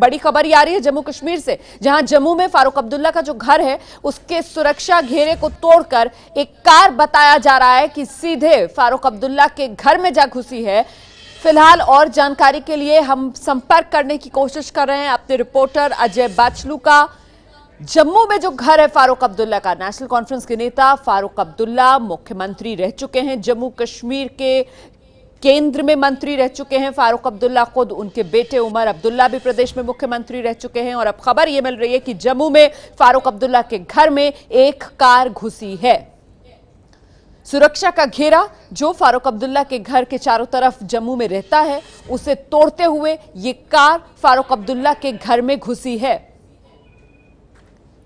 बड़ी खबर आ रही है जम्मू कश्मीर से, जहाँ जम्मू में फारूक अब्दुल्ला का जो घर है, उसके सुरक्षा घेरे को तोड़कर एक कार बताया जा रहा है कि सीधे फारूक अब्दुल्ला के घर में जा घुसी है। फ़िलहाल और जानकारी के लिए हम संपर्क करने की कोशिश कर रहे हैं। अपने रिपोर्टर अजय बाचलू का। जम्मू में जो घर है फारूक अब्दुल्ला का, नेशनल कॉन्फ्रेंस के नेता फारूक अब्दुल्ला मुख्यमंत्री रह चुके हैं। जम्मू कश्मीर के केंद्र में मंत्री रह चुके हैं फारूक अब्दुल्ला खुद। उनके बेटे उमर अब्दुल्ला भी प्रदेश में मुख्यमंत्री रह चुके हैं। और अब खबर यह मिल रही है कि जम्मू में फारूक अब्दुल्ला के घर में एक कार घुसी है। सुरक्षा का घेरा, जो फारूक अब्दुल्ला के घर के चारों तरफ़ जम्मू में रहता है, उसे तोड़ते हुए ये कार फारूक अब्दुल्ला के घर में घुसी है।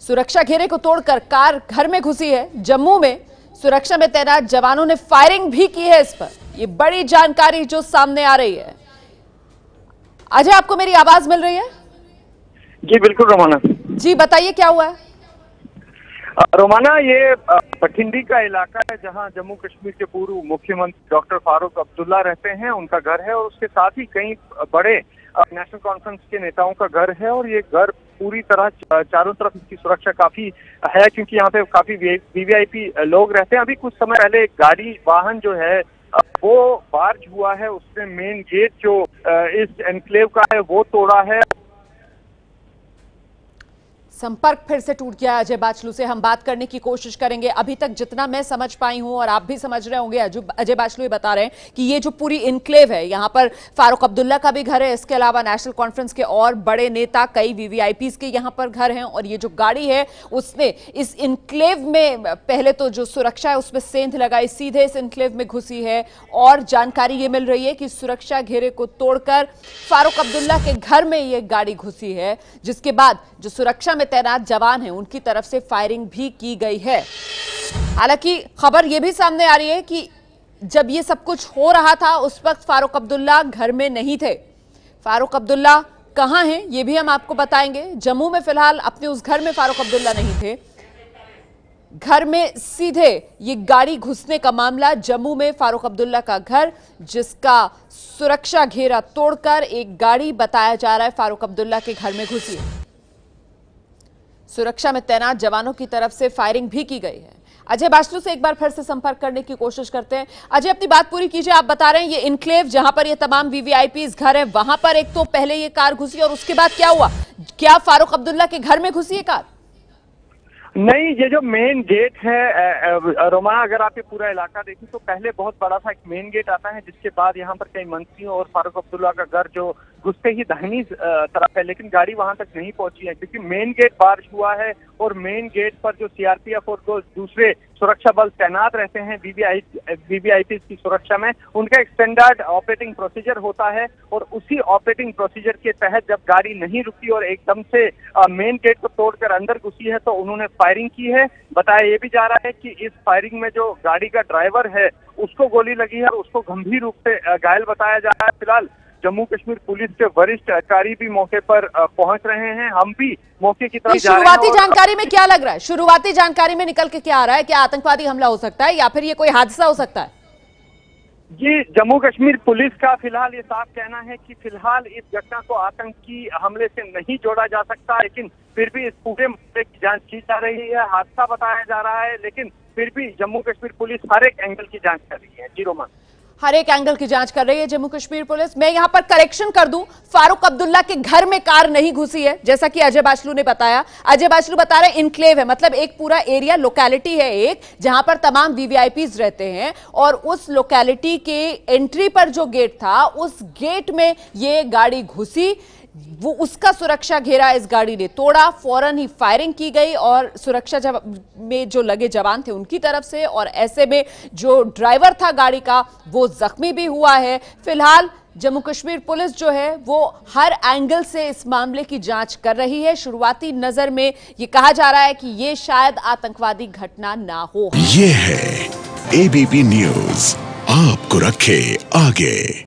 सुरक्षा घेरे को तोड़कर कार घर में घुसी है। जम्मू में सुरक्षा में तैनात जवानों ने फायरिंग भी की है इस पर। ये बड़ी जानकारी जो सामने आ रही है। अजय आपको मेरी आवाज़ मिल रही है? जी बिल्कुल रोमाना। जी बताइए क्या हुआ? है रोमाना ये भटिंडी का इलाका है जहाँ जम्मू कश्मीर के पूर्व मुख्यमंत्री डॉक्टर फारूक अब्दुल्ला रहते हैं उनका घर है और उसके साथ ही कई बड़े नेशनल कॉन्फ्रेंस के नेताओं का घर है और ये घर पूरी तरह चारों तरफ़ इसकी सुरक्षा काफ़ी है क्योंकि यहाँ पे काफ़ी वीवीआईपी लोग रहते हैं। अभी कुछ समय पहले एक गाड़ी वाहन जो है वो बार्ज हुआ है उसने मेन गेट जो इस एनक्लेव का है, वो तोड़ा है संपर्क फिर से टूट गया अजय बाचलू से हम बात करने की कोशिश करेंगे। अभी तक जितना मैं समझ पाई हूँ और आप भी समझ रहे होंगे अजय बाचलू ये बता रहे हैं कि ये जो पूरी इनक्लेव है, यहाँ पर फारूक अब्दुल्ला का भी घर है। इसके अलावा नेशनल कॉन्फ्रेंस के और बड़े नेता, कई वीवीआईपीज के यहाँ पर घर हैं और ये जो गाड़ी है, उसने इस इनक्लेव में, पहले तो जो सुरक्षा है, उसमें सेंध लगाई, सीधे इस इनक्लेव में घुसी है और जानकारी ये मिल रही है कि सुरक्षा घेरे को तोड़कर फारूक अब्दुल्ला के घर में ये गाड़ी घुसी है, जिसके बाद जो सुरक्षा में तैनात जवान हैं, उनकी तरफ़ से फायरिंग भी की गई है। हालाँकि खबर यह भी सामने आ रही है कि जब ये सब कुछ हो रहा था, उस वक्त फारूक अब्दुल्ला घर में नहीं थे। फारूक अब्दुल्ला कहाँ हैं, ये भी हम आपको बताएँगे। जम्मू में फ़िलहाल अपने उस घर में फारूक अब्दुल्ला नहीं थे। घर में सीधे ये गाड़ी घुसने का मामला, जम्मू में फारूक अब्दुल्ला का घर, जिसका सुरक्षा घेरा तोड़कर एक गाड़ी बताया जा रहा है, फारूक अब्दुल्ला के घर में घुसी सुरक्षा में तैनात जवानों की तरफ़ से फायरिंग भी की गई है। अजय बास्टू से एक बार फिर से संपर्क करने की कोशिश करते हैं। अजय, अपनी बात पूरी कीजिए, आप बता रहे हैं ये इनक्लेव जहाँ पर ये तमाम वीवीआईपी घर है, वहाँ पर एक तो पहले ये कार घुसी और उसके बाद क्या हुआ? क्या फारूक अब्दुल्ला के घर में घुसी है कार? नहीं, ये जो मेन गेट है रोमा, अगर आप ये पूरा इलाका देखें तो पहले बहुत बड़ा सा एक मेन गेट आता है, जिसके बाद यहाँ पर कई मंत्रियों और फारूक अब्दुल्ला का घर जो घुसते ही दाहिनी तरफ़ है, लेकिन गाड़ी वहाँ तक नहीं पहुँची है, क्योंकि मेन गेट बारिश हुआ है और मेन गेट पर जो सीआरपीएफ और जो दूसरे सुरक्षा बल तैनात रहते हैं बीबीआईपी की सुरक्षा में, उनका एक स्टैंडर्ड ऑपरेटिंग प्रोसीजर होता है और उसी ऑपरेटिंग प्रोसीजर के तहत जब गाड़ी नहीं रुकी और एकदम से मेन गेट को तोड़कर अंदर घुसी है तो उन्होंने फायरिंग की है। बताया ये भी जा रहा है कि इस फायरिंग में जो गाड़ी का ड्राइवर है, उसको गोली लगी है और उसको गंभीर रूप से घायल बताया जा रहा है। फ़िलहाल जम्मू कश्मीर पुलिस के वरिष्ठ अधिकारी भी मौके पर पहुँच रहे हैं। हम भी मौके की तरफ़ शुरुआती जानकारी में क्या लग रहा है? शुरुआती जानकारी में निकल के क्या आ रहा है क्या आतंकवादी हमला हो सकता है या फिर ये कोई हादसा हो सकता है? जी जम्मू कश्मीर पुलिस का फ़िलहाल ये साफ़ कहना है कि फ़िलहाल इस घटना को आतंकी हमले से नहीं जोड़ा जा सकता लेकिन फिर भी इस पूरे मामले की जाँच की जा रही है हादसा बताया जा रहा है लेकिन फिर भी जम्मू कश्मीर पुलिस हर एक एंगल की जाँच कर रही है। ज़ीरो मान हर एक एंगल की जाँच कर रही है जम्मू कश्मीर पुलिस। मैं यहाँ पर करेक्शन कर दूँ, फारूक अब्दुल्ला के घर में कार नहीं घुसी है, जैसा कि अजय बाशलू ने बताया। अजय बाशलू बता रहे इनक्लेव है मतलब एक पूरा एरिया लोकेलिटी है एक, जहाँ पर तमाम वीवीआईपीज रहते हैं, और उस लोकेलिटी के एंट्री पर जो गेट था, उस गेट में ये गाड़ी घुसी। वो उसका सुरक्षा घेरा इस गाड़ी ने तोड़ा, फ़ौरन ही फायरिंग की गई और सुरक्षा जब में जो लगे जवान थे उनकी तरफ़ से और ऐसे में जो ड्राइवर था गाड़ी का, वो जख्मी भी हुआ है। फ़िलहाल जम्मू कश्मीर पुलिस जो है, वो हर एंगल से इस मामले की जाँच कर रही है। शुरुआती नज़र में ये कहा जा रहा है कि ये शायद आतंकवादी घटना ना हो। ये है एबीपी न्यूज़ आपको रखे आगे।